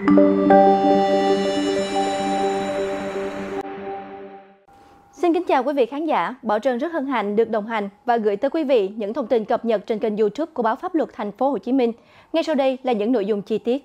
Xin kính chào quý vị khán giả. Bảo Trân rất hân hạnh được đồng hành và gửi tới quý vị những thông tin cập nhật trên kênh YouTube của báo Pháp luật Thành phố Hồ Chí Minh. Ngay sau đây là những nội dung chi tiết.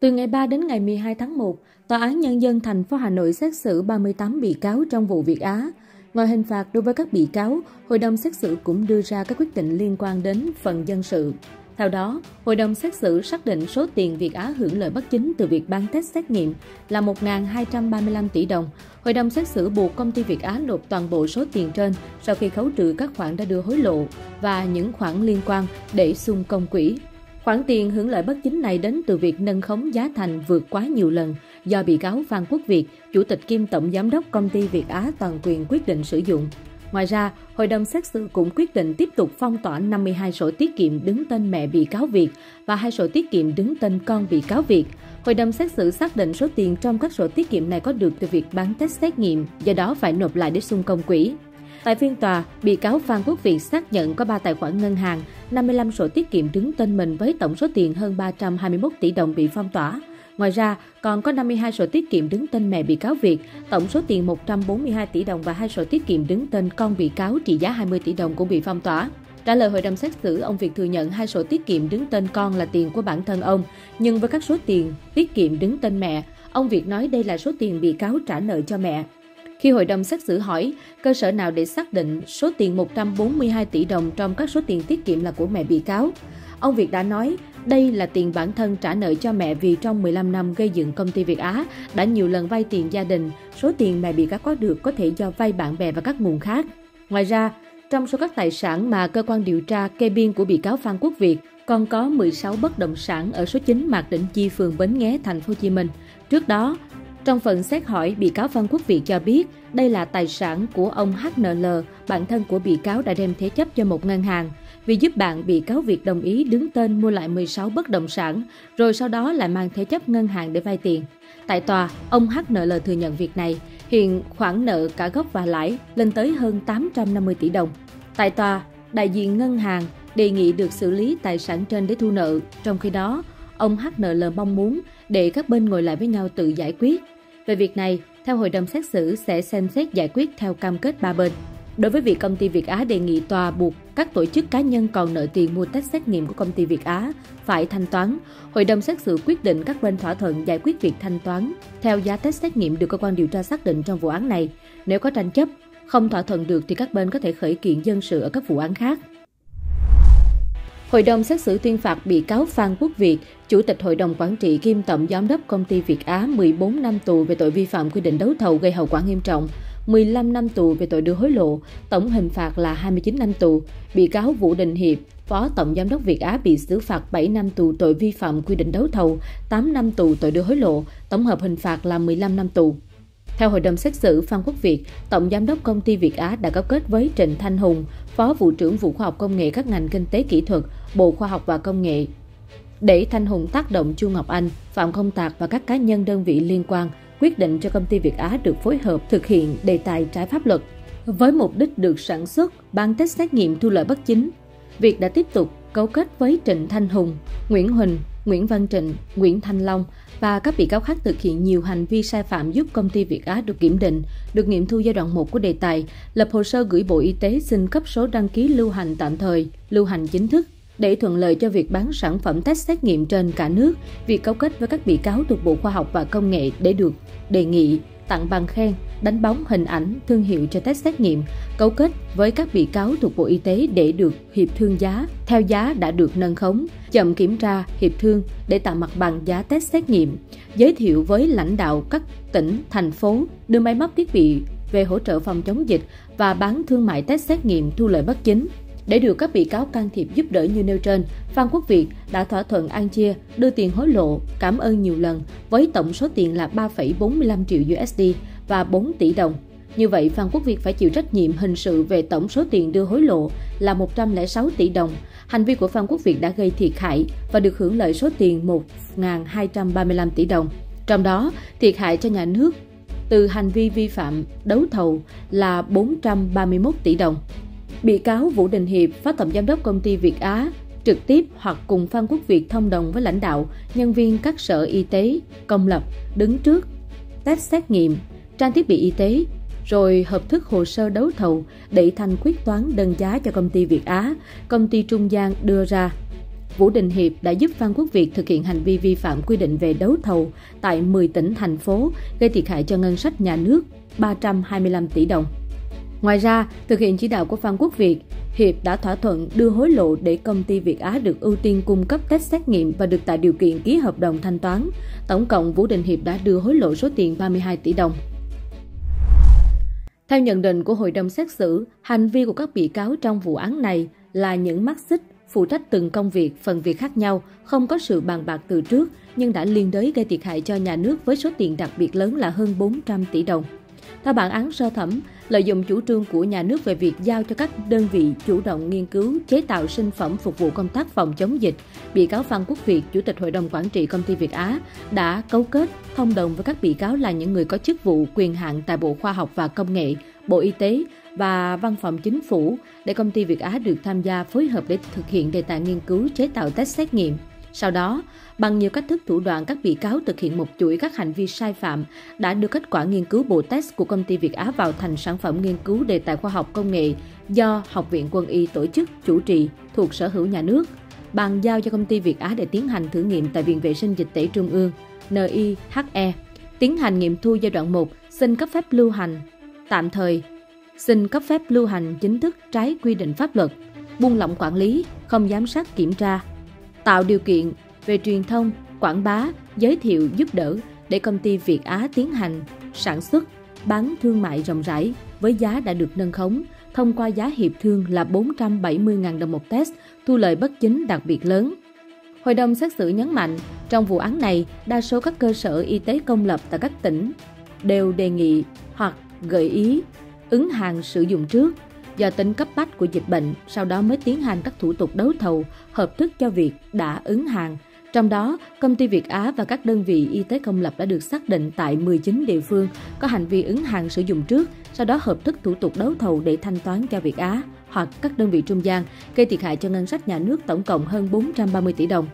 Từ ngày 3 đến ngày 12 tháng 1, Tòa án Nhân dân thành phố Hà Nội xét xử 38 bị cáo trong vụ Việt Á. Ngoài hình phạt đối với các bị cáo, Hội đồng xét xử cũng đưa ra các quyết định liên quan đến phần dân sự. Theo đó, Hội đồng xét xử xác định số tiền Việt Á hưởng lợi bất chính từ việc bán test xét nghiệm là 1.235 tỷ đồng. Hội đồng xét xử buộc công ty Việt Á nộp toàn bộ số tiền trên sau khi khấu trừ các khoản đã đưa hối lộ và những khoản liên quan để xung công quỹ. Khoản tiền hưởng lợi bất chính này đến từ việc nâng khống giá thành vượt quá nhiều lần do bị cáo Phan Quốc Việt, Chủ tịch kiêm Tổng Giám đốc Công ty Việt Á toàn quyền quyết định sử dụng. Ngoài ra, hội đồng xét xử cũng quyết định tiếp tục phong tỏa 52 sổ tiết kiệm đứng tên mẹ bị cáo Việt và hai sổ tiết kiệm đứng tên con bị cáo Việt. Hội đồng xét xử xác định số tiền trong các sổ tiết kiệm này có được từ việc bán test xét nghiệm, do đó phải nộp lại để xung công quỹ. Tại phiên tòa, bị cáo Phan Quốc Việt xác nhận có 3 tài khoản ngân hàng, 55 sổ tiết kiệm đứng tên mình với tổng số tiền hơn 321 tỷ đồng bị phong tỏa. Ngoài ra, còn có 52 sổ tiết kiệm đứng tên mẹ bị cáo Việt, tổng số tiền 142 tỷ đồng và hai sổ tiết kiệm đứng tên con bị cáo trị giá 20 tỷ đồng cũng bị phong tỏa. Trả lời hội đồng xét xử, ông Việt thừa nhận hai sổ tiết kiệm đứng tên con là tiền của bản thân ông, nhưng với các số tiền tiết kiệm đứng tên mẹ, ông Việt nói đây là số tiền bị cáo trả nợ cho mẹ. Khi hội đồng xét xử hỏi cơ sở nào để xác định số tiền 142 tỷ đồng trong các số tiền tiết kiệm là của mẹ bị cáo, ông Việt đã nói đây là tiền bản thân trả nợ cho mẹ vì trong 15 năm gây dựng công ty Việt Á đã nhiều lần vay tiền gia đình, số tiền mẹ bị cáo có được có thể do vay bạn bè và các nguồn khác. Ngoài ra, trong số các tài sản mà cơ quan điều tra kê biên của bị cáo Phan Quốc Việt còn có 16 bất động sản ở số 9 Mạc Định Chi, phường Bến Nghé, thành phố Hồ Chí Minh. Trước đó, trong phần xét hỏi, bị cáo Phan Quốc Việt cho biết đây là tài sản của ông HNL, bản thân của bị cáo đã đem thế chấp cho một ngân hàng. Vì giúp bạn, bị cáo Việt đồng ý đứng tên mua lại 16 bất động sản, rồi sau đó lại mang thế chấp ngân hàng để vay tiền. Tại tòa, ông HNL thừa nhận việc này, hiện khoản nợ cả gốc và lãi lên tới hơn 850 tỷ đồng. Tại tòa, đại diện ngân hàng đề nghị được xử lý tài sản trên để thu nợ, trong khi đó, ông HNL mong muốn để các bên ngồi lại với nhau tự giải quyết. Về việc này, theo hội đồng xét xử sẽ xem xét giải quyết theo cam kết ba bên. Đối với việc công ty Việt Á đề nghị tòa buộc các tổ chức cá nhân còn nợ tiền mua test xét nghiệm của công ty Việt Á phải thanh toán, hội đồng xét xử quyết định các bên thỏa thuận giải quyết việc thanh toán theo giá test xét nghiệm được cơ quan điều tra xác định trong vụ án này. Nếu có tranh chấp, không thỏa thuận được thì các bên có thể khởi kiện dân sự ở các vụ án khác. Hội đồng xét xử tuyên phạt bị cáo Phan Quốc Việt, Chủ tịch Hội đồng Quản trị kiêm Tổng Giám đốc Công ty Việt Á 14 năm tù về tội vi phạm quy định đấu thầu gây hậu quả nghiêm trọng, 15 năm tù về tội đưa hối lộ, tổng hình phạt là 29 năm tù. Bị cáo Vũ Đình Hiệp, Phó Tổng Giám đốc Việt Á bị xử phạt 7 năm tù tội vi phạm quy định đấu thầu, 8 năm tù tội đưa hối lộ, tổng hợp hình phạt là 15 năm tù. Theo hội đồng xét xử, Phan Quốc Việt, Tổng Giám đốc Công ty Việt Á đã cấu kết với Trịnh Thanh Hùng, Phó Vụ trưởng Vụ Khoa học Công nghệ các ngành kinh tế kỹ thuật, Bộ Khoa học và Công nghệ, để Thanh Hùng tác động Chu Ngọc Anh, Phạm Công Tạc và các cá nhân đơn vị liên quan quyết định cho công ty Việt Á được phối hợp thực hiện đề tài trái pháp luật. Với mục đích được sản xuất, bán test xét nghiệm thu lợi bất chính, Việt đã tiếp tục cấu kết với Trịnh Thanh Hùng, Nguyễn Huỳnh, Nguyễn Văn Trịnh, Nguyễn Thanh Long và các bị cáo khác thực hiện nhiều hành vi sai phạm giúp công ty Việt Á được kiểm định, được nghiệm thu giai đoạn 1 của đề tài, lập hồ sơ gửi Bộ Y tế xin cấp số đăng ký lưu hành tạm thời, lưu hành chính thức. Để thuận lợi cho việc bán sản phẩm test xét nghiệm trên cả nước, việc cấu kết với các bị cáo thuộc Bộ Khoa học và Công nghệ để được đề nghị tặng bằng khen, đánh bóng hình ảnh, thương hiệu cho test xét nghiệm, cấu kết với các bị cáo thuộc Bộ Y tế để được hiệp thương giá, theo giá đã được nâng khống, chậm kiểm tra, hiệp thương để tạo mặt bằng giá test xét nghiệm, giới thiệu với lãnh đạo các tỉnh, thành phố đưa máy móc thiết bị về hỗ trợ phòng chống dịch và bán thương mại test xét nghiệm thu lợi bất chính. Để được các bị cáo can thiệp giúp đỡ như nêu trên, Phan Quốc Việt đã thỏa thuận ăn chia, đưa tiền hối lộ, cảm ơn nhiều lần với tổng số tiền là 3,45 triệu USD và 4 tỷ đồng. Như vậy, Phan Quốc Việt phải chịu trách nhiệm hình sự về tổng số tiền đưa hối lộ là 106 tỷ đồng. Hành vi của Phan Quốc Việt đã gây thiệt hại và được hưởng lợi số tiền 1.235 tỷ đồng. Trong đó, thiệt hại cho nhà nước từ hành vi vi phạm đấu thầu là 431 tỷ đồng. Bị cáo Vũ Đình Hiệp, Phó Tổng Giám đốc Công ty Việt Á, trực tiếp hoặc cùng Phan Quốc Việt thông đồng với lãnh đạo, nhân viên các sở y tế, công lập, đứng trước, test xét nghiệm, trang thiết bị y tế, rồi hợp thức hồ sơ đấu thầu để thanh quyết toán đơn giá cho công ty Việt Á, công ty trung gian đưa ra. Vũ Đình Hiệp đã giúp Phan Quốc Việt thực hiện hành vi vi phạm quy định về đấu thầu tại 10 tỉnh, thành phố, gây thiệt hại cho ngân sách nhà nước 325 tỷ đồng. Ngoài ra, thực hiện chỉ đạo của Phan Quốc Việt, Hiệp đã thỏa thuận đưa hối lộ để công ty Việt Á được ưu tiên cung cấp test xét nghiệm và được tạo điều kiện ký hợp đồng thanh toán. Tổng cộng, Vũ Đình Hiệp đã đưa hối lộ số tiền 32 tỷ đồng. Theo nhận định của hội đồng xét xử, hành vi của các bị cáo trong vụ án này là những mắt xích, phụ trách từng công việc, phần việc khác nhau, không có sự bàn bạc từ trước, nhưng đã liên đới gây thiệt hại cho nhà nước với số tiền đặc biệt lớn là hơn 400 tỷ đồng. Theo bản án sơ thẩm, lợi dụng chủ trương của nhà nước về việc giao cho các đơn vị chủ động nghiên cứu chế tạo sinh phẩm phục vụ công tác phòng chống dịch, bị cáo Phan Quốc Việt, Chủ tịch Hội đồng Quản trị Công ty Việt Á, đã cấu kết thông đồng với các bị cáo là những người có chức vụ quyền hạn tại Bộ Khoa học và Công nghệ, Bộ Y tế và Văn phòng Chính phủ để công ty Việt Á được tham gia phối hợp để thực hiện đề tài nghiên cứu chế tạo test xét nghiệm. Sau đó, bằng nhiều cách thức thủ đoạn các bị cáo thực hiện một chuỗi các hành vi sai phạm đã đưa kết quả nghiên cứu bộ test của công ty Việt Á vào thành sản phẩm nghiên cứu đề tài khoa học công nghệ do Học viện Quân y tổ chức chủ trì thuộc sở hữu nhà nước, bàn giao cho công ty Việt Á để tiến hành thử nghiệm tại Viện Vệ sinh Dịch tễ Trung ương NIHE, tiến hành nghiệm thu giai đoạn 1, xin cấp phép lưu hành. Tạm thời, xin cấp phép lưu hành chính thức trái quy định pháp luật, buông lỏng quản lý, không giám sát kiểm tra, tạo điều kiện về truyền thông, quảng bá, giới thiệu giúp đỡ để công ty Việt Á tiến hành sản xuất, bán thương mại rộng rãi với giá đã được nâng khống thông qua giá hiệp thương là 470.000 đồng một test, thu lợi bất chính đặc biệt lớn. Hội đồng xét xử nhấn mạnh, trong vụ án này, đa số các cơ sở y tế công lập tại các tỉnh đều đề nghị hoặc gợi ý ứng hàng sử dụng trước do tính cấp bách của dịch bệnh, sau đó mới tiến hành các thủ tục đấu thầu, hợp thức cho việc đã ứng hàng. Trong đó, công ty Việt Á và các đơn vị y tế công lập đã được xác định tại 19 địa phương có hành vi ứng hàng sử dụng trước, sau đó hợp thức thủ tục đấu thầu để thanh toán cho Việt Á hoặc các đơn vị trung gian, gây thiệt hại cho ngân sách nhà nước tổng cộng hơn 430 tỷ đồng.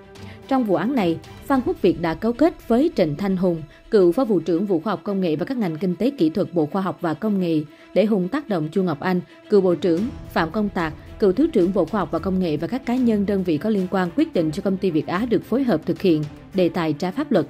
Trong vụ án này, Phan Quốc Việt đã cấu kết với Trịnh Thanh Hùng, cựu phó vụ trưởng vụ khoa học công nghệ và các ngành kinh tế kỹ thuật Bộ Khoa học và Công nghệ, để Hùng tác động Chu Ngọc Anh, cựu bộ trưởng, Phạm Công Tạc, cựu thứ trưởng Bộ Khoa học và Công nghệ và các cá nhân đơn vị có liên quan quyết định cho công ty Việt Á được phối hợp thực hiện đề tài trái pháp luật.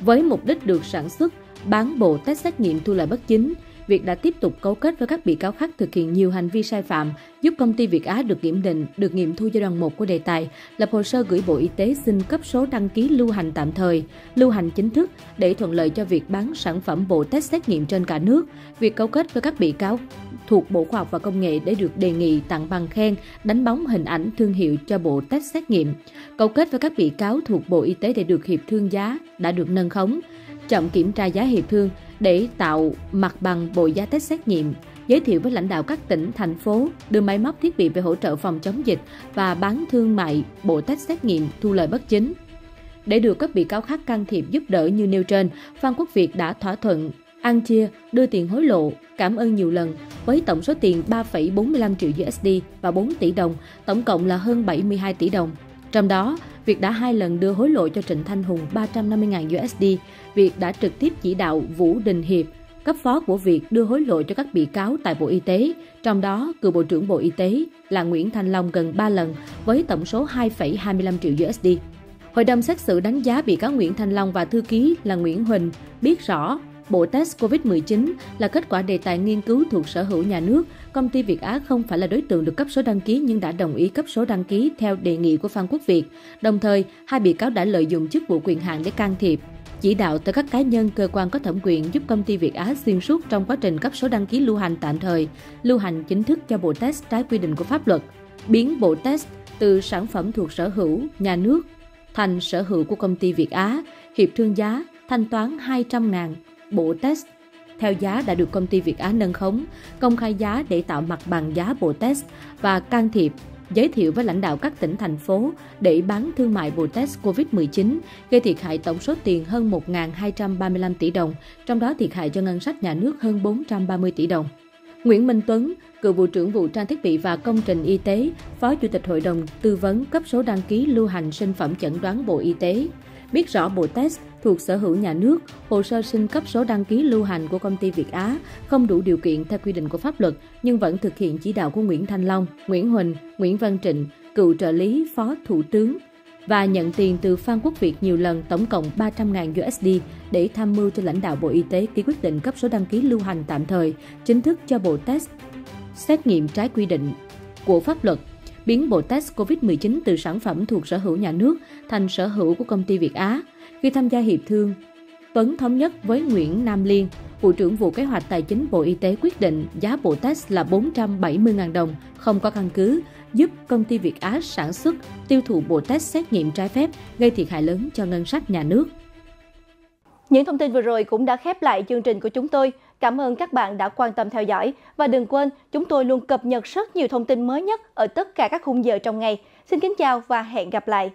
Với mục đích được sản xuất, bán bộ test xét nghiệm thu lợi bất chính, Việt đã tiếp tục cấu kết với các bị cáo khác thực hiện nhiều hành vi sai phạm, giúp công ty Việt Á được kiểm định, được nghiệm thu giai đoạn 1 của đề tài, lập hồ sơ gửi Bộ Y tế xin cấp số đăng ký lưu hành tạm thời, lưu hành chính thức để thuận lợi cho việc bán sản phẩm bộ test xét nghiệm trên cả nước. Việc cấu kết với các bị cáo thuộc Bộ Khoa học và Công nghệ để được đề nghị tặng bằng khen, đánh bóng hình ảnh thương hiệu cho bộ test xét nghiệm. Cấu kết với các bị cáo thuộc Bộ Y tế để được hiệp thương giá đã được nâng khống, chậm kiểm tra giá hiệp thương để tạo mặt bằng bộ giá test xét nghiệm, giới thiệu với lãnh đạo các tỉnh, thành phố đưa máy móc thiết bị về hỗ trợ phòng chống dịch và bán thương mại bộ test xét nghiệm thu lợi bất chính. Để được các bị cáo khác can thiệp giúp đỡ như nêu trên, Phan Quốc Việt đã thỏa thuận ăn chia, đưa tiền hối lộ, cảm ơn nhiều lần với tổng số tiền 3,45 triệu USD và 4 tỷ đồng, tổng cộng là hơn 72 tỷ đồng. Trong đó, Việt đã hai lần đưa hối lộ cho Trịnh Thanh Hùng 350.000 USD. Việt đã trực tiếp chỉ đạo Vũ Đình Hiệp, cấp phó của Việt đưa hối lộ cho các bị cáo tại Bộ Y tế, trong đó cựu Bộ trưởng Bộ Y tế là Nguyễn Thanh Long gần 3 lần với tổng số 2,25 triệu USD. Hội đồng xét xử đánh giá bị cáo Nguyễn Thanh Long và thư ký là Nguyễn Huỳnh biết rõ bộ test COVID-19 là kết quả đề tài nghiên cứu thuộc sở hữu nhà nước. Công ty Việt Á không phải là đối tượng được cấp số đăng ký nhưng đã đồng ý cấp số đăng ký theo đề nghị của Phan Quốc Việt. Đồng thời, hai bị cáo đã lợi dụng chức vụ quyền hạn để can thiệp, chỉ đạo tới các cá nhân cơ quan có thẩm quyền giúp công ty Việt Á xuyên suốt trong quá trình cấp số đăng ký lưu hành tạm thời, lưu hành chính thức cho bộ test trái quy định của pháp luật, biến bộ test từ sản phẩm thuộc sở hữu nhà nước thành sở hữu của công ty Việt Á, hiệp thương giá, thanh toán 200 ngàn bộ test theo giá đã được công ty Việt Á nâng khống, công khai giá để tạo mặt bằng giá bộ test và can thiệp giới thiệu với lãnh đạo các tỉnh thành phố để bán thương mại bộ test COVID-19, gây thiệt hại tổng số tiền hơn 1.235 tỷ đồng, trong đó thiệt hại cho ngân sách nhà nước hơn 430 tỷ đồng. Nguyễn Minh Tuấn, cựu vụ trưởng vụ trang thiết bị và công trình y tế, phó chủ tịch hội đồng tư vấn cấp số đăng ký lưu hành sinh phẩm chẩn đoán Bộ Y tế. Biết rõ bộ test thuộc sở hữu nhà nước, hồ sơ xin cấp số đăng ký lưu hành của công ty Việt Á không đủ điều kiện theo quy định của pháp luật nhưng vẫn thực hiện chỉ đạo của Nguyễn Thanh Long, Nguyễn Huỳnh, Nguyễn Văn Trịnh, cựu trợ lý phó thủ tướng và nhận tiền từ Phan Quốc Việt nhiều lần tổng cộng 300.000 USD để tham mưu cho lãnh đạo Bộ Y tế ký quyết định cấp số đăng ký lưu hành tạm thời chính thức cho bộ test xét nghiệm trái quy định của pháp luật biến bộ test COVID-19 từ sản phẩm thuộc sở hữu nhà nước thành sở hữu của công ty Việt Á. Khi tham gia hiệp thương, Tuấn thống nhất với Nguyễn Nam Liên, Vụ trưởng Vụ Kế hoạch Tài chính Bộ Y tế quyết định giá bộ test là 470.000 đồng, không có căn cứ, giúp công ty Việt Á sản xuất, tiêu thụ bộ test xét nghiệm trái phép, gây thiệt hại lớn cho ngân sách nhà nước. Những thông tin vừa rồi cũng đã khép lại chương trình của chúng tôi. Cảm ơn các bạn đã quan tâm theo dõi và đừng quên chúng tôi luôn cập nhật rất nhiều thông tin mới nhất ở tất cả các khung giờ trong ngày. Xin kính chào và hẹn gặp lại.